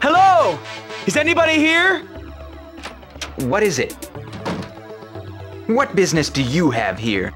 Hello! Is anybody here? What is it? What business do you have here?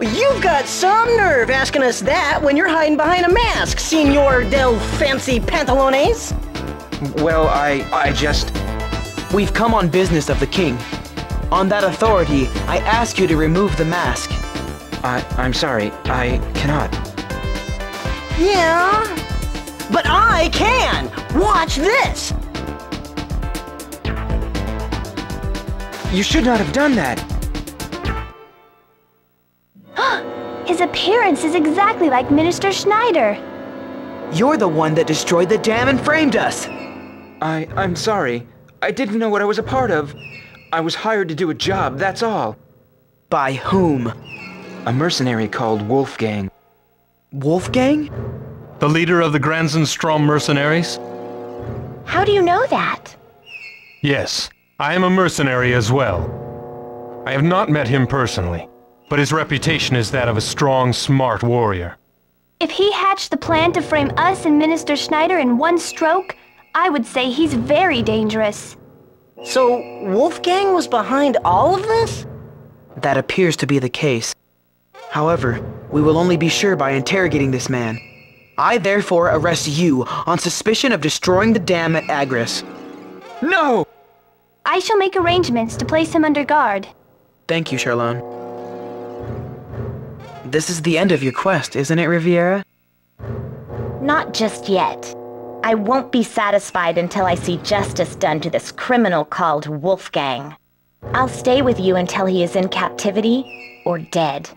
You've got some nerve asking us that when you're hiding behind a mask, Senor del Fancy Pantalones. Well, I, I just... We've come on business of the king. On that authority, I ask you to remove the mask. I, I'm sorry, I cannot. Yeah, but I can. Watch this. You should not have done that. His appearance is exactly like Minister Schneider. You're the one that destroyed the dam and framed us. I. I'm sorry. I didn't know what I was a part of. I was hired to do a job, that's all. By whom? A mercenary called Wolfgang. Wolfgang? The leader of the Granzenstrom mercenaries? How do you know that? Yes, I am a mercenary as well. I have not met him personally, but his reputation is that of a strong, smart warrior. If he hatched the plan to frame us and Minister Schneider in one stroke, I would say he's very dangerous. So Wolfgang was behind all of this? That appears to be the case. However, we will only be sure by interrogating this man. I therefore arrest you on suspicion of destroying the dam at Agris. No! I shall make arrangements to place him under guard. Thank you, Charlone. This is the end of your quest, isn't it, Riviera? Not just yet. I won't be satisfied until I see justice done to this criminal called Wolfgang. I'll stay with you until he is in captivity or dead.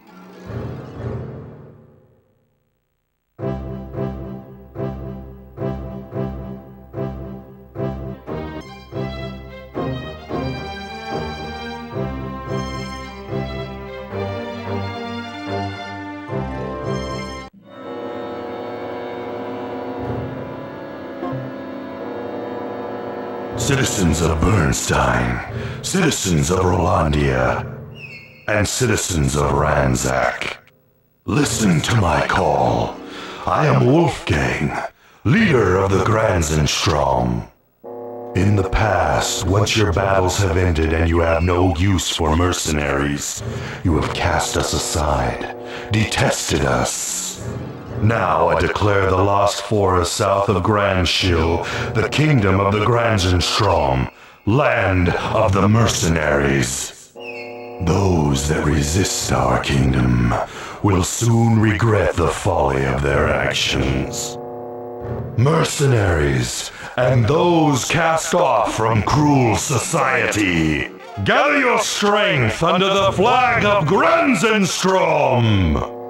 Citizens of Burnstein, citizens of Rolandia, and citizens of Ranzak, listen to my call. I am Wolfgang, leader of the Granzenstrom. In the past, once your battles have ended and you have no use for mercenaries, you have cast us aside, detested us. Now I declare the lost forest south of Grandshill the kingdom of the Granzenstrom, land of the mercenaries. Those that resist our kingdom will soon regret the folly of their actions. Mercenaries and those cast off from cruel society, gather your strength under the flag of Granzenstrom!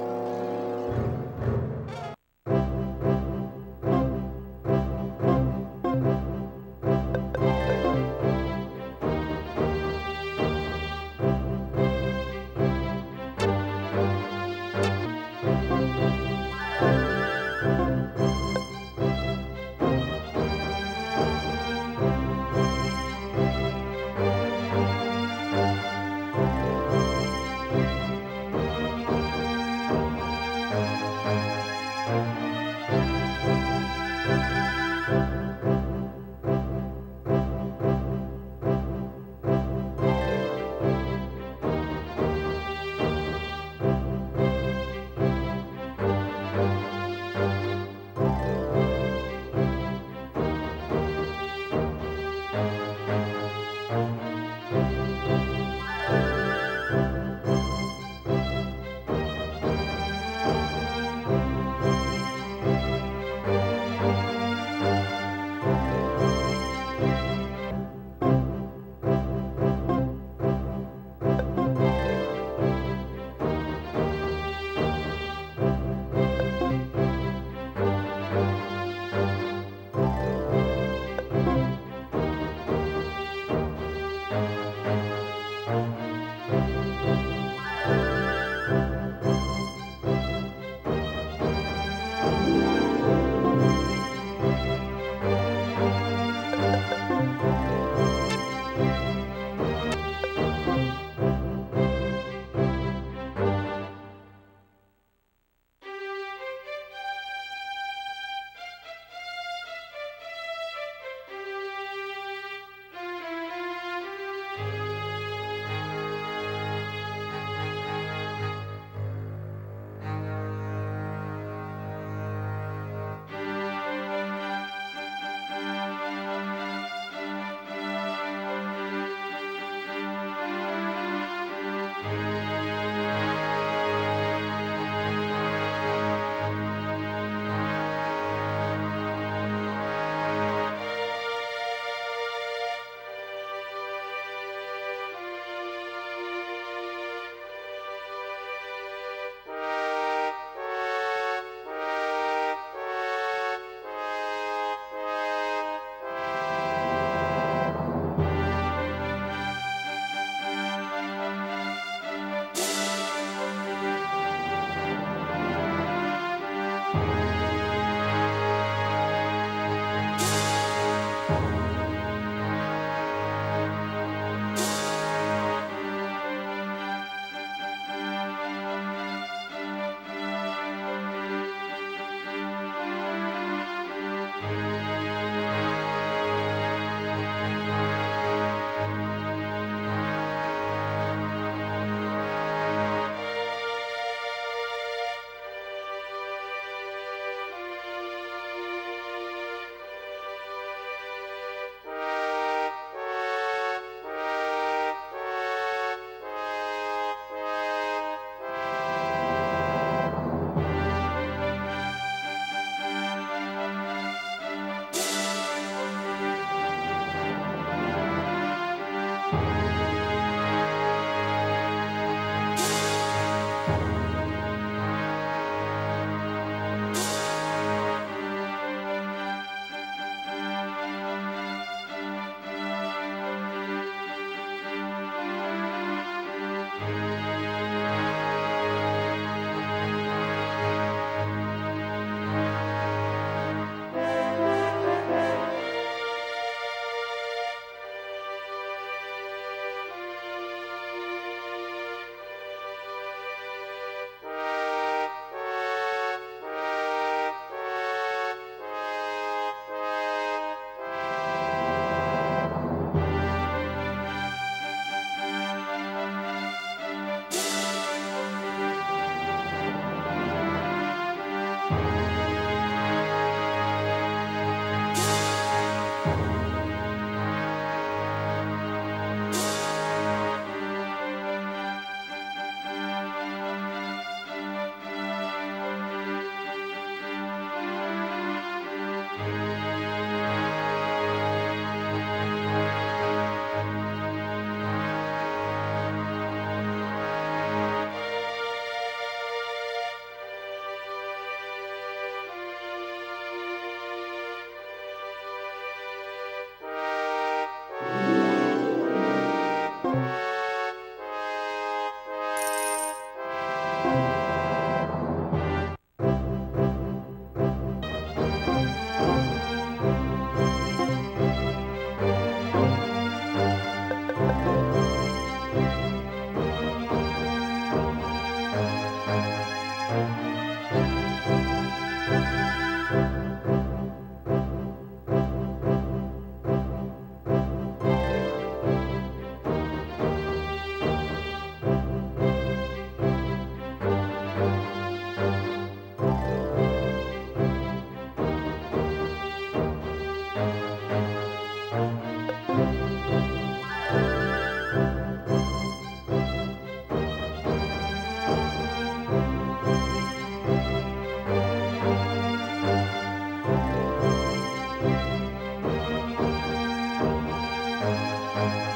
Música